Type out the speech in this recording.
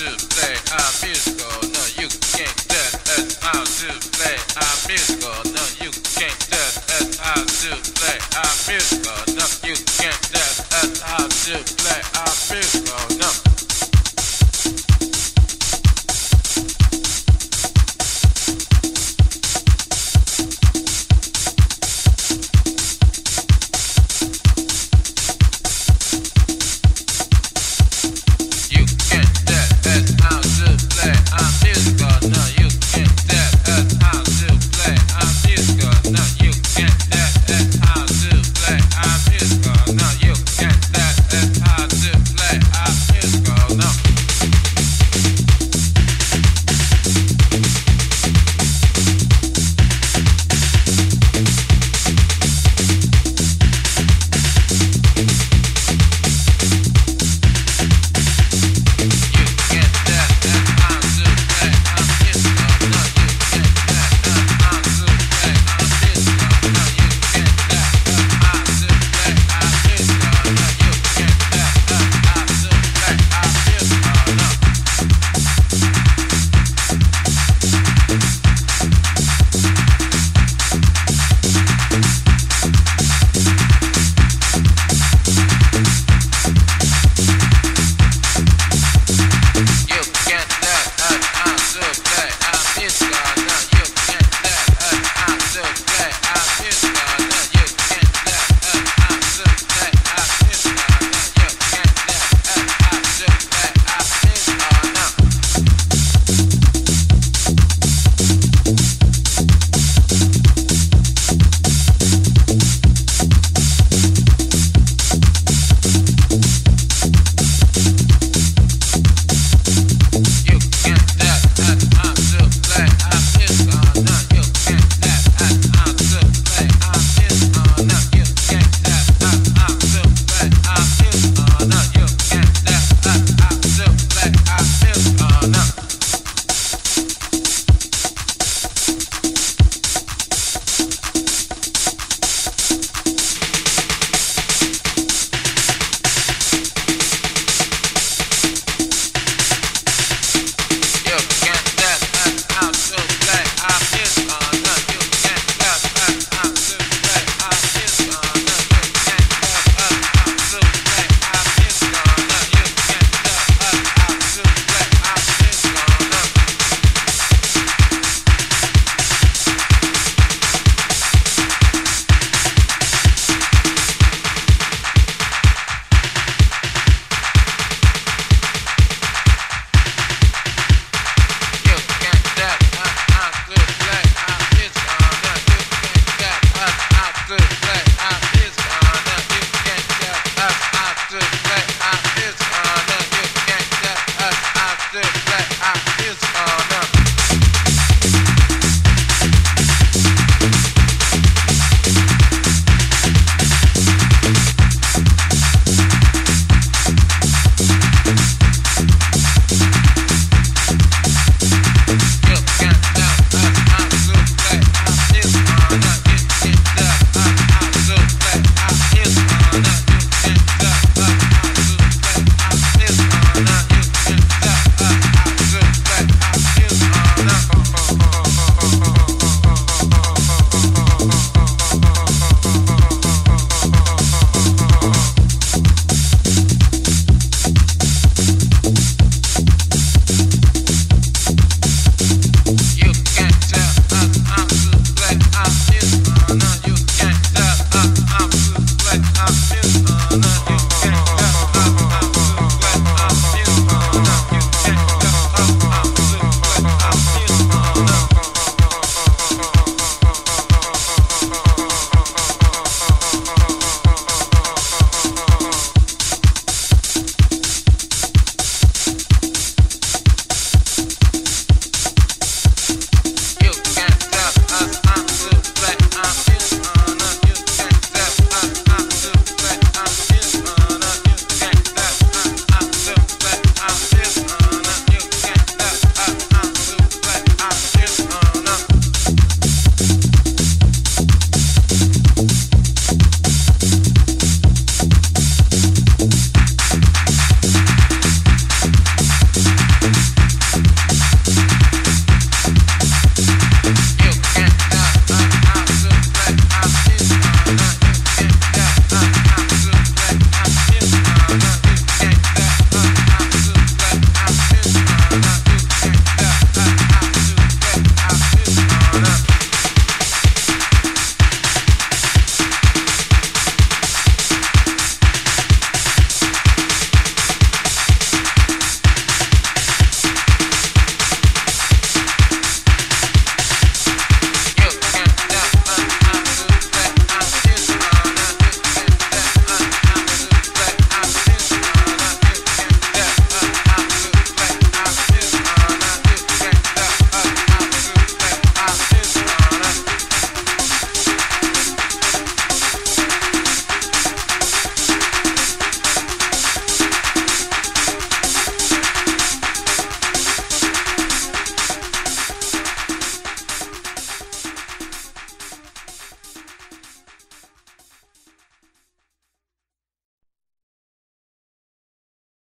to play our musical. No, you can't tell us how to play our musical. No, you can't tell us how to play our musical.